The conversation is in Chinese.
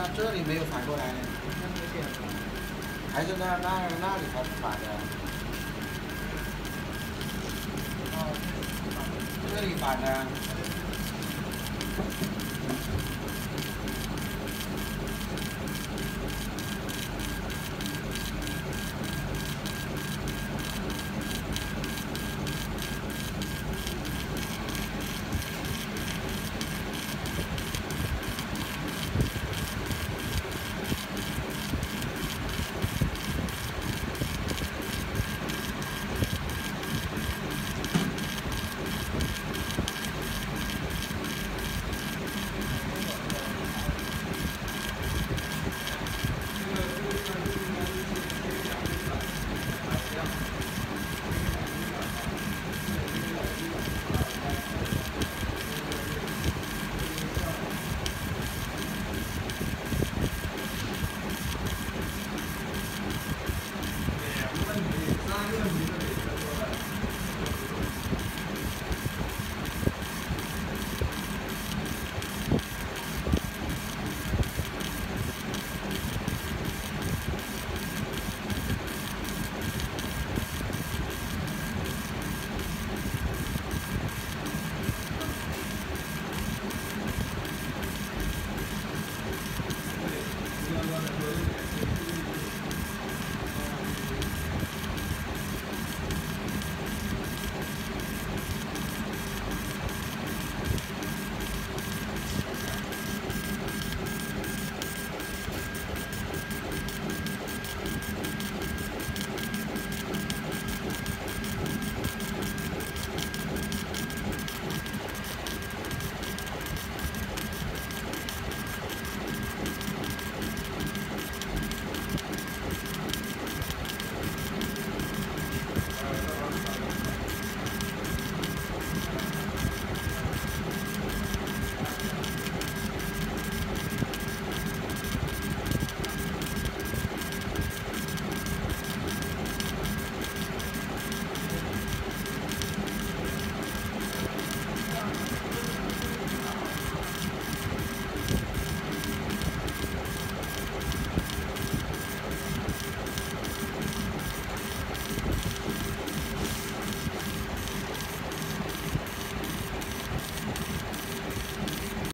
那这里没有反过来呢？还是那那那里才是反的？这里反的。